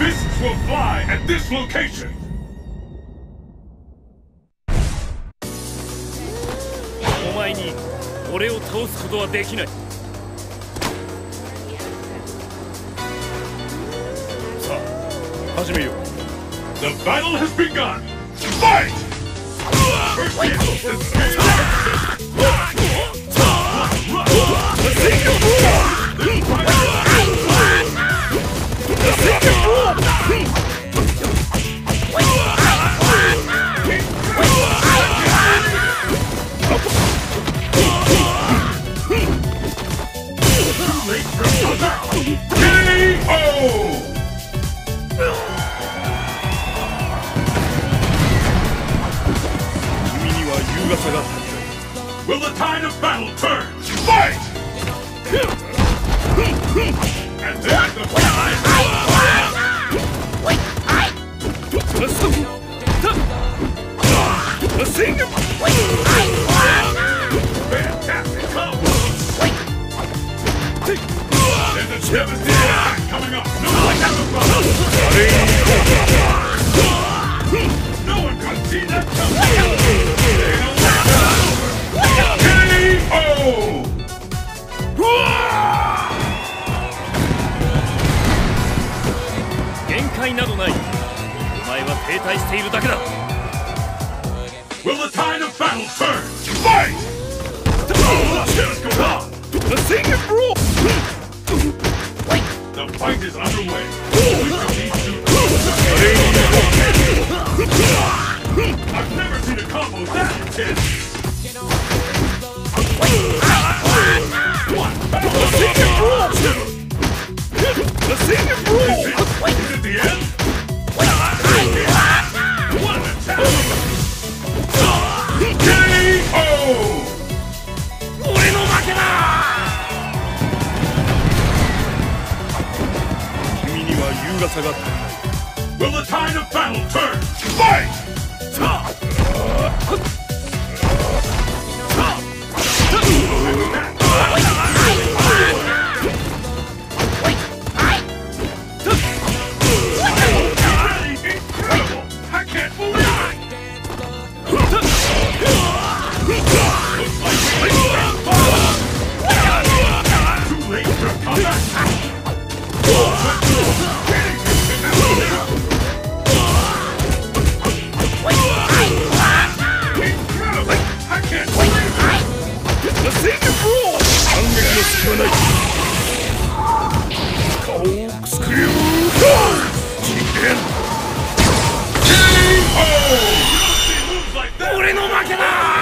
Missiles will fly at this location! The battle has begun! Fight! First hit! Will the tide of battle turn? Fight! and then the tide will... Let's Let's sing and roll! I got. Will the tide of battle turn? Fight! Too late for combat! はない。俺の負けだ。